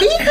Beep.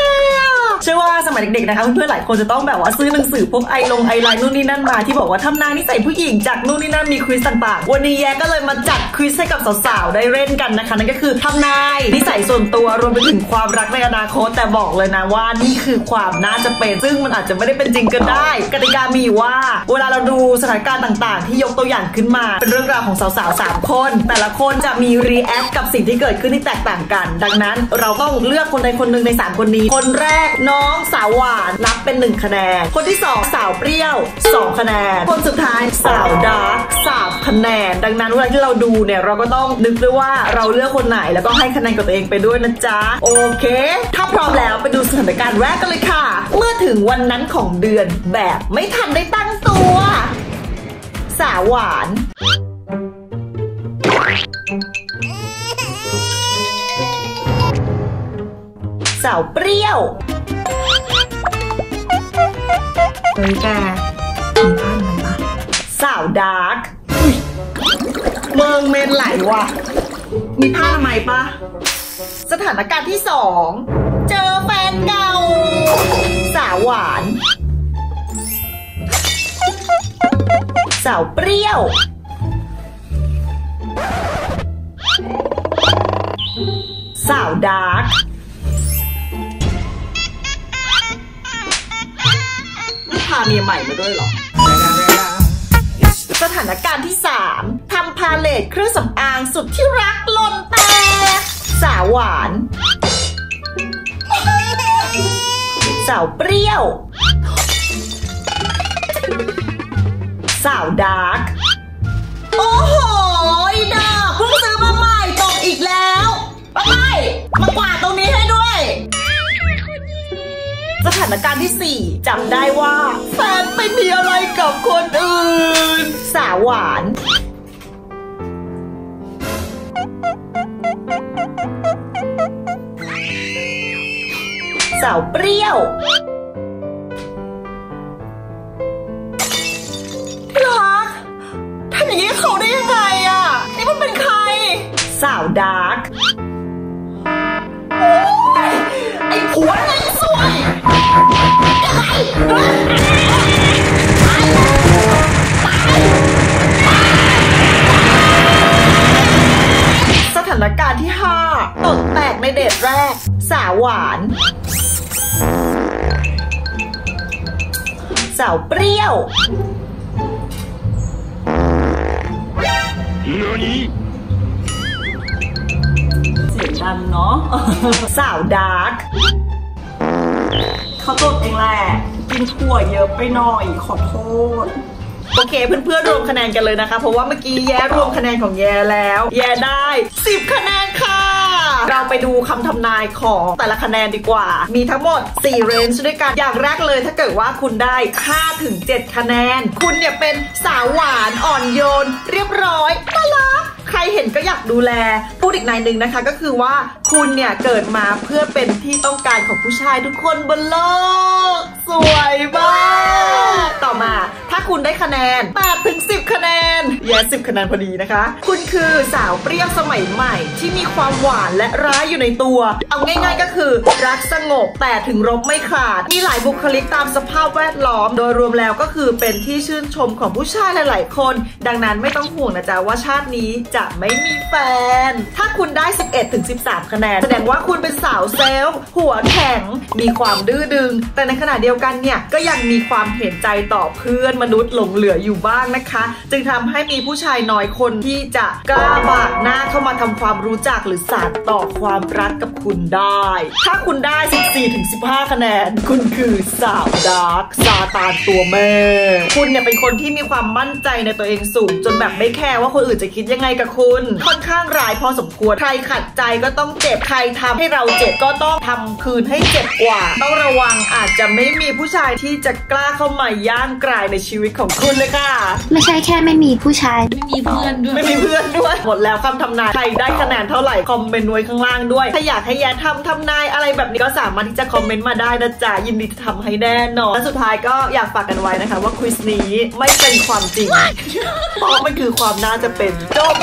สมัยเด็กๆนะคะเพื่อนๆหลายคนจะต้องแบบว่าซื้อหนังสือพวกไอลงไอไลน์นู่นนี่นั่นมาที่บอกว่าทำนายนิสัยผู้หญิงจากนู่นนี่นั่นมี quiz ต่างๆ วันนี้แย้ก็เลยมาจัด quiz ให้กับสาวๆได้เล่นกันนะคะ นั่นก็คือทำนายนิสัยส่วนตัวรวมไปถึงความรักในอนาคตแต่บอกเลยนะว่านี่คือความน่าจะเป็นซึ่งมันอาจจะไม่ได้เป็นจริงก็ได้ กติกามีอยู่ว่า เวลาเราดูสถานการณ์ต่างๆ ที่ยกตัวอย่างขึ้นมา เป็นเรื่องราวของสาวๆสามคน แต่ละคนจะมี react กับสิ่งที่เกิดขึ้นที่แตกต่างกัน ดังนั้นเราต้องเลือกคนใดคนหนึ่งใน 3 คนนี้ คนแรกน้องสาวหวานนับเป็น 1 คะแนน คนที่ 2 สาวเปรี้ยว 2 คะแนน คนสุดท้ายสาวดาร์กสามคะแนน ดังนั้นเวลาที่เราดูเนี่ยเราก็ต้องนึกด้วยว่าเราเลือกคนไหนแล้วก็ให้คะแนนกับตัวเองไปด้วยนะจ๊ะ โอเค ถ้าพร้อมแล้วไปดูสถานการณ์แรกกันเลยค่ะ เมื่อถึงวันนั้นของเดือนแบบไม่ทันได้ตั้งตัว สาวหวานสาวเปรี้ยว เฮ้ยแกมีผ้าอะไรปะสาว dark มึงเมนส์ไหลว่ะ มีผ้าอนามัยปะสถานการณ์ที่สอง เจอแฟนเก่า สาวหวาน สาวเปรี้ยว สาว darkพาเมียใหม่มาด้วยหรอ สถานการณ์ที่ 3 ทำ palette เครื่องสำอางสุดที่รักหล่นแตกสาวหวาน สาวเปรี้ยว สาว dark โอ้โหอีดอกเพิ่งซื้อมาใหม่ตกอีกแล้วป้าไปมากวาด ถานการณ์ที่ 4จำได้ว่า แฟนไปมีอะไรกับคนอื่น สาวหวานสาวเปรี้ยวที่รักทำอย่างนี้กับเขาได้ยังไงอะ นี่มันเป็นใคร สาวดาร์ก โอ้ย ไอ้ผัวไอ้สวยยัง ถานการณ์ที่ 5ตดแตกในเดทแรก สาวหวาน สาวเปรี้ยวเสียงดังเนาะสาว dark เขาตดเองแหละกินถั่วเยอะไปหน่อยขอโทษ โอเคเพื่อนๆรวมคะแนนกันเลยนะคะ เพราะว่าเมื่อกี้แย้รวมคะแนนของแย้แล้ว แย้ได้ 10 คะแนนค่ะ เราไปดูคำทำนายของแต่ละคะแนนดีกว่า มีทั้งหมด 4 range ด้วยกัน อย่างแรกเลยถ้าเกิดว่าคุณได้5ถึง7คะแนน คุณเนี่ยเป็นสาวหวานอ่อนโยน เรียบร้อยน่ารัก ใครเห็นก็อยากดูแลพูดอีกในหนึ่งนะคะ ก็คือว่าคุณเนี่ยเกิดมาเพื่อเป็นที่ต้องการของผู้ชายทุกคนบนโลก สวยมากต่อมาถ้าคุณได้คะแนน8ถึง10 คะแนนแย่10 คะแนนพอดีนะคะ คุณคือสาวเปรี้ยวสมัยใหม่ ที่มีความหวานและร้ายอยู่ในตัว เอาง่ายๆก็คือ รักสงบแต่ถึงรบไม่ขาด มีหลายบุคลิกตามสภาพแวดล้อม โดยรวมแล้วก็คือเป็นที่ชื่นชมของผู้ชายหลาย ๆ คน ดังนั้นไม่ต้องห่วงนะจ๊ะว่าชาตินี้จะไม่มีแฟน ถ้าคุณได้ 11ถึง13 คะแนน แสดงว่าคุณเป็นสาวเซลล์หัวแข็ง มีความดื้อดึง แต่ในขณะเดียวกันเนี่ย ก็ยังมีความเห็นใจต่อเพื่อนมนุษย์หลงเหลืออยู่บ้างนะคะ จึงทำให้มีผู้ชายน้อยคนที่จะกล้าบากหน้าเข้ามาทำความรู้จักหรือสานต่อความรักกับคุณได้ ถ้าคุณได้ 14ถึง15 คะแนน คุณคือสาวดาร์กซาตานตัวแม่ คุณเนี่ยเป็นคนที่มีความมั่นใจในตัวเองสูง จนแบบไม่แคร์ว่าคนอื่นจะคิดยังไงกับคุณ ค่อนข้างร้ายพอสมควร ใครขัดใจก็ต้องเจ็บ ใครทำให้เราเจ็บก็ต้องทำคืนให้เจ็บกว่า ต้องระวังอาจจะไม่มีผู้ชายที่จะกล้าเข้ามาย่างกรายในชีวิตของคุณเลยค่ะ ไม่ใช่แค่ไม่มีผู้ชาย ไม่มีเพื่อนด้วย ไม่มีเพื่อนด้วย หมดแล้วคำทำนาย ใครได้คะแนนเท่าไหร่คอมเมนต์ไว้ข้างล่างด้วย ถ้าอยากให้แย้ทำทำนายอะไรแบบนี้ก็สามารถที่จะคอมเมนต์มาได้นะจ๊ะ ยินดีจะทำให้แน่นอน และสุดท้ายก็อยากฝากกันไว้นะคะ ว่าควิสนี้ไม่เป็นความจริง เพราะมันคือความน่าจะเป็นจบ